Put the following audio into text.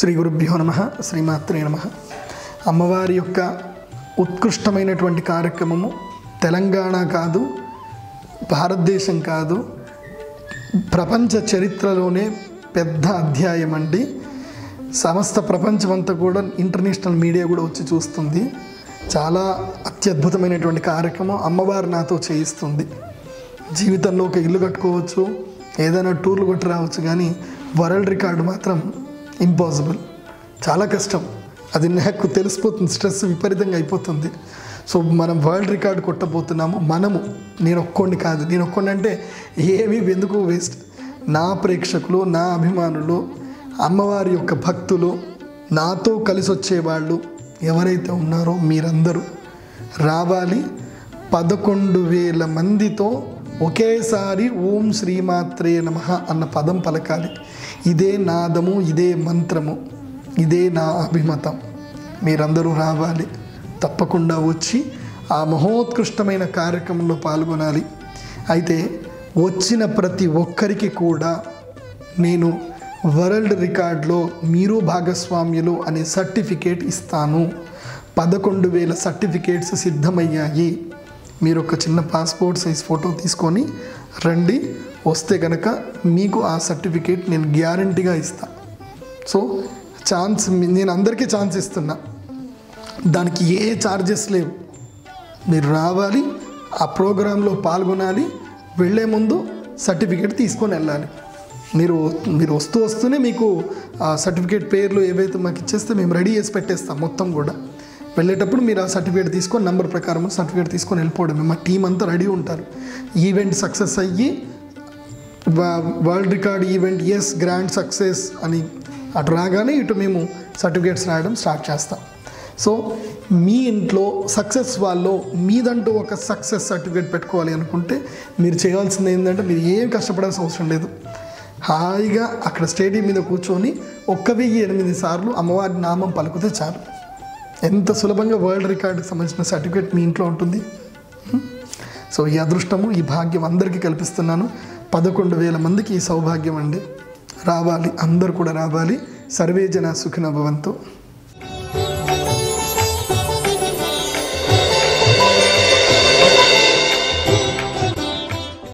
శ్రీ గురుభ్యో నమ శ్రీమాత్రే నమ. అమ్మవారి యొక్క ఉత్కృష్టమైనటువంటి కార్యక్రమము తెలంగాణ కాదు భారతదేశం కాదు ప్రపంచ చరిత్రలోనే పెద్ద అధ్యాయం అండి. సమస్త ప్రపంచమంతా కూడా ఇంటర్నేషనల్ మీడియా కూడా వచ్చి చూస్తుంది. చాలా అత్యద్భుతమైనటువంటి కార్యక్రమం అమ్మవారు నాతో చేయిస్తుంది. జీవితంలో ఒక ఇల్లు కట్టుకోవచ్చు ఏదైనా టూర్లు కొట్టి రావచ్చు కానీ వరల్డ్ రికార్డు మాత్రం ఇంపాసిబుల్ చాలా కష్టం. అది నాకు తెలిసిపోతుంది. స్ట్రెస్ విపరీతంగా అయిపోతుంది. సో మనం వరల్డ్ రికార్డు కొట్టబోతున్నాము. మనము నేను ఒక్కోండి కాదు. నేను ఒక్కోండి అంటే ఏమీ ఎందుకు వేస్ట్ నా ప్రేక్షకులు నా అభిమానులు అమ్మవారి యొక్క భక్తులు నాతో కలిసి వచ్చేవాళ్ళు ఎవరైతే ఉన్నారో మీరందరూ రావాలి. పదకొండు వేల మందితో ఒకేసారి ఓం శ్రీమాత్రే నమ అన్న పదం పలకాలి. ఇదే నాదము ఇదే మంత్రము ఇదే నా అభిమతం. మీరందరూ రావాలి. తప్పకుండా వచ్చి ఆ మహోత్కృష్టమైన కార్యక్రమంలో పాల్గొనాలి. అయితే వచ్చిన ప్రతి ఒక్కరికి కూడా నేను వరల్డ్ రికార్డ్లో మీరు భాగస్వామ్యులు అనే సర్టిఫికేట్ ఇస్తాను. పదకొండు వేల సర్టిఫికేట్స్ సిద్ధమయ్యాయి. మీరు ఒక చిన్న పాస్పోర్ట్ సైజ్ ఫోటో తీసుకొని రండి. వస్తే కనుక మీకు ఆ సర్టిఫికేట్ నేను గ్యారంటీగా ఇస్తాను సో ఛాన్స్ నేను అందరికీ ఛాన్స్ ఇస్తున్నా. దానికి ఏ ఛార్జెస్ లేవు. మీరు రావాలి ఆ ప్రోగ్రాంలో పాల్గొనాలి వెళ్ళే ముందు సర్టిఫికేట్ తీసుకొని వెళ్ళాలి. మీరు మీరు వస్తూ వస్తూనే మీకు ఆ సర్టిఫికేట్ పేర్లు ఏవైతే మాకు ఇచ్చేస్తే మేము రెడీ చేసి పెట్టేస్తాం మొత్తం కూడా. వెళ్ళేటప్పుడు మీరు ఆ సర్టిఫికేట్ తీసుకొని నెంబర్ ప్రకారం సర్టిఫికేట్ తీసుకొని వెళ్ళిపోవడమే. మా టీం అంతా రెడీ ఉంటారు. ఈవెంట్ సక్సెస్ అయ్యి world record event is grand success అని అటు రాగానే ఇటు మేము సర్టిఫికేట్స్ రాయడం స్టార్ట్ చేస్తాం. సో మీ ఇంట్లో సక్సెస్ వాళ్ళు మీదంటూ ఒక సక్సెస్ సర్టిఫికేట్ పెట్టుకోవాలి అనుకుంటే మీరు చేయాల్సింది ఏంటంటే మీరు ఏం కష్టపడాల్సిన అవసరం లేదు. హాయిగా అక్కడ స్టేడియం మీద కూర్చొని ఒక్క వెయ్యి ఎనిమిది సార్లు అమ్మవారి నామం పలుకుతే చాలు. ఎంత సులభంగా వరల్డ్ రికార్డుకి సంబంధించిన సర్టిఫికేట్ మీ ఇంట్లో ఉంటుంది? సో ఈ అదృష్టము ఈ భాగ్యం అందరికీ కల్పిస్తున్నాను. పదకొండు వేల మందికి ఈ సౌభాగ్యం అండి. రావాలి అందరు కూడా రావాలి. సర్వే జన సుఖిన